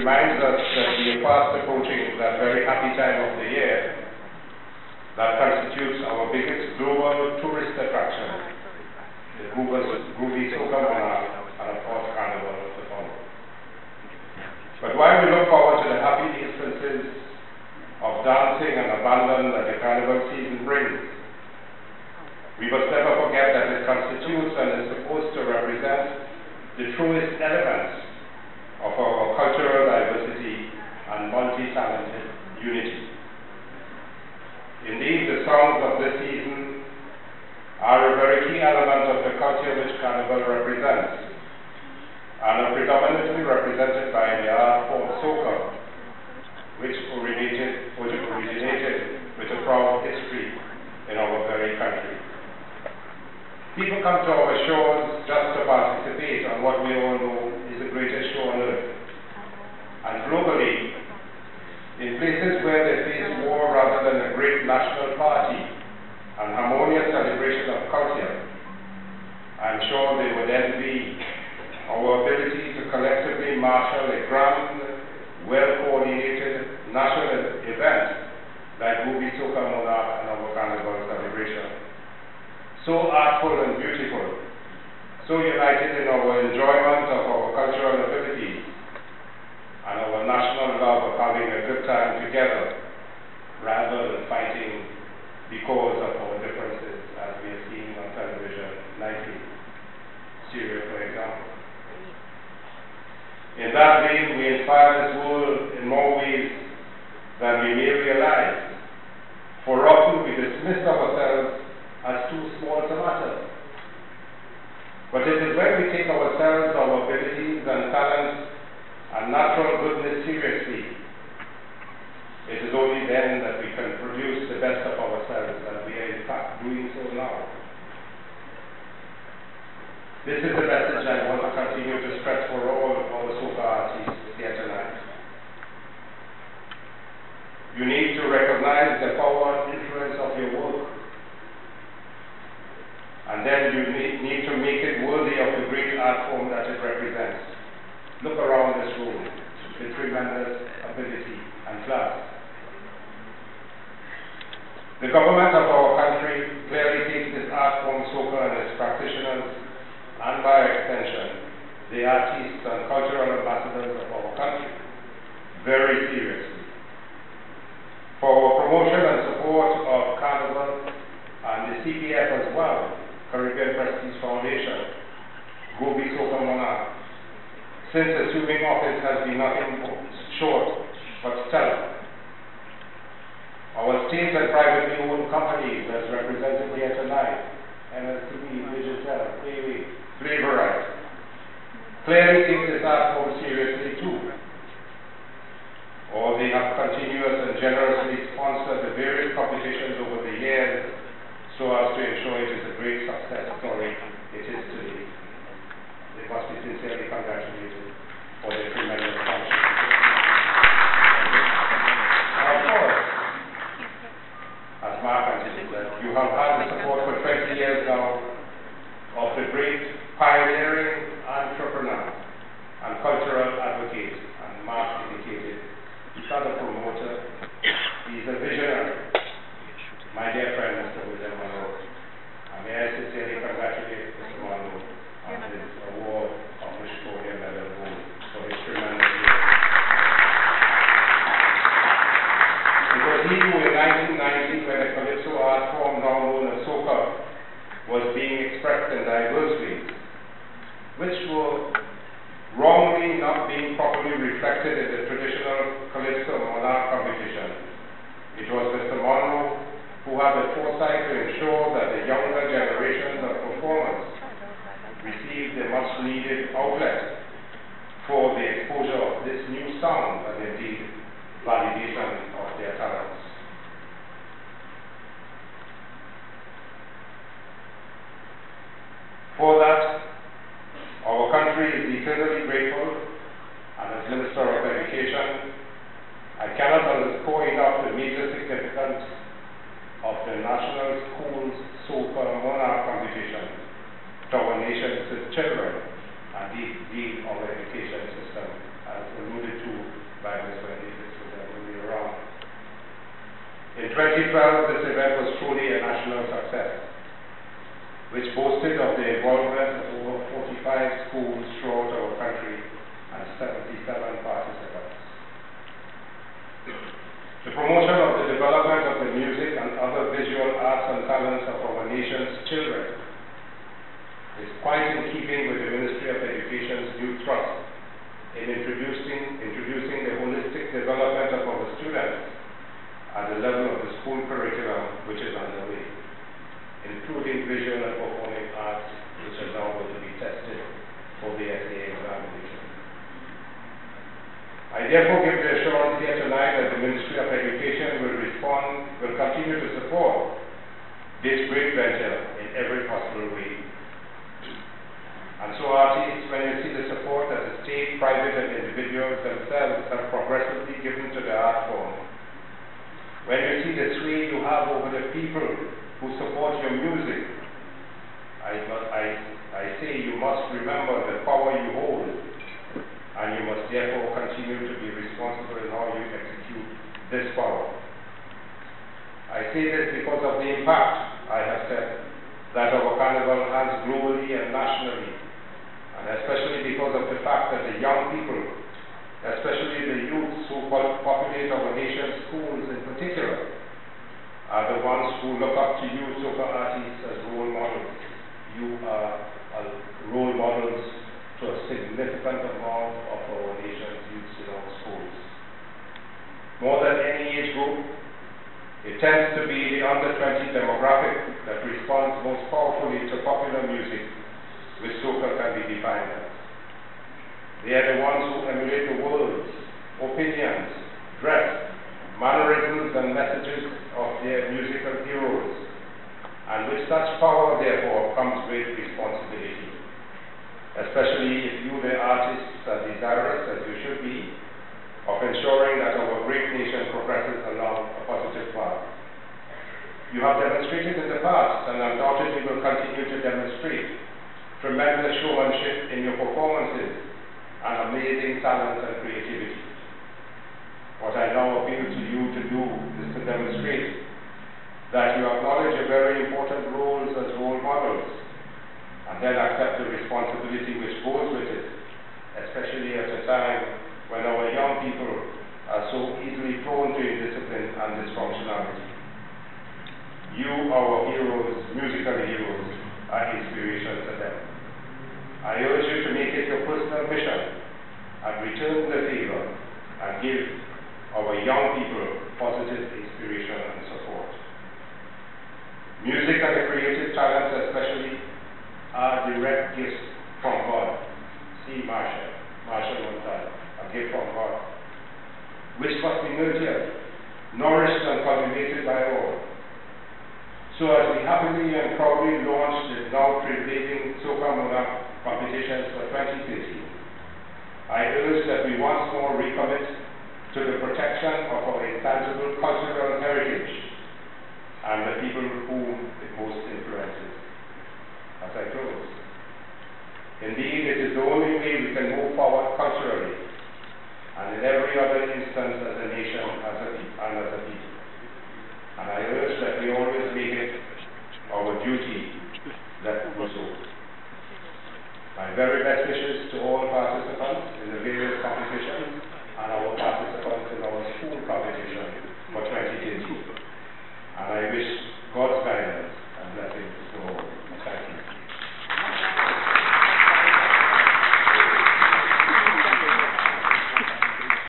reminds us that we are fast approaching that very happy time of the year that constitutes our biggest global tourist attraction, the Groovy Soca Monarch and of course Carnival to follow. But while we look forward to the happy instances of dancing and abandon that the carnival season brings, we must never forget that it constitutes and is supposed to represent the truest elements of our cultural diversity and multi-talented unity. Indeed, the songs of this season are a very key element of the culture which Carnival represents, and are predominantly represented by the art form soca, which originated, which originated with a proud history in our very country. People come to our shores just to participate on what we all know is the greatest show on earth. And globally, in places where they face war rather than a great national party harmonious celebration of culture, I'm sure they would envy our ability to collectively marshal a grand, well-coordinated national event like Groovy Soca Monarch and our Carnival celebration. So artful and beautiful, so united in our enjoyment of our cultural abilities and our national love of having a good time together, rather than fighting because of our differences, as we are seeing on television nightly. Syria, for example. In that vein, we inspire this world in more ways than we may realize. For often we dismiss ourselves as too small to matter. But it is when we take ourselves, our abilities and talents and natural goodness seriously, it is only then that we can produce the best of ourselves, and we are in fact doing so now. This is the message I want to continue to spread for all of our soca artists here tonight. You need to recognize the power and influence of your work and then you need, to make it worthy of the great art form that it represents. Look around this room with tremendous ability and class. The government of our country clearly takes this art form soca and its practitioners, and by extension, the artists and cultural ambassadors of our country, very seriously. For promotion and support of Carnival and the CPF as well, Caribbean Prestige Foundation, Soca Monarch, since assuming office has been nothing short but stellar. Our state and privately owned companies, as represented here tonight, MSTV, Digicel, Playway, Flavorite, clearly take this art form seriously too. Or they have continuous and generously sponsored the various competitions over the years so as to ensure it is a great success story it is today. They must be sincerely congratulated for their tremendous contribution. of course, as Mark said, you have had the support for 20 years now of the great pioneering entrepreneur and cultural advocate, and Mark indicated he's not a promoter, he's a visionary my dear friend, Mr. William Munroe. Uh, may I sincerely congratulate Mr. Munroe on his award of Victoria Medal Gold for his tremendous work. Because he knew in 1990 when the Calypso art form now known as soca was being expressed in diverse ways, which were wrongly not being properly reflected in the traditional Calypso monarch competition. It was Mr. Munroe who have the foresight So for a one-hour conversation to our nation's children, and this being our education system, as alluded to by Mr. Davis, so that will be around. In 2012, this event was truly a national success, which boasted of the involvement of over 45 schools throughout our country see the sway you have over the people who support your music, I, I, I say you must remember the power you hold and you must therefore continue to be responsible in how you execute this power. I say this because of the impact I have said that our carnival has globally and nationally, and especially because of the fact that the young people, especially the youths who populate our nation's schools in particular, are the ones who look up to you, soca artists, as role models. You are role models to a significant amount of our nation's youth in our schools. More than any age group, it tends to be the under 20 demographic that responds most powerfully to popular music, which soca can be defined as. They are the ones who emulate the words, opinions, dress, mannerisms, and messages of their musical heroes. And with such power, therefore, comes great responsibility especially if you, the artists, are desirous, as you should be, of ensuring that our great nation progresses along a positive path. You have demonstrated in the past, and undoubtedly will continue to demonstrate, tremendous showmanship in your performances and amazing talent and creativity. What I now appeal to you to do is to demonstrate that you acknowledge your very important roles as role models and then accept the responsibility which goes with it, especially at a time when our young people are so easily prone to indiscipline and dysfunctionality. You, our heroes, musical heroes, are inspiration to them. I urge you to make it your personal mission and return the favor and give our young people positive inspiration and support. Music and the creative talents especially are direct gifts from God. See Machel, Machel Montano, a gift from God, which must be nurtured, nourished, and cultivated by all. So as we happily and proudly launched the now trailblazing Mona competitions for 2013, I urge that we once more recommit to the protection of our intangible cultural heritage and the people whom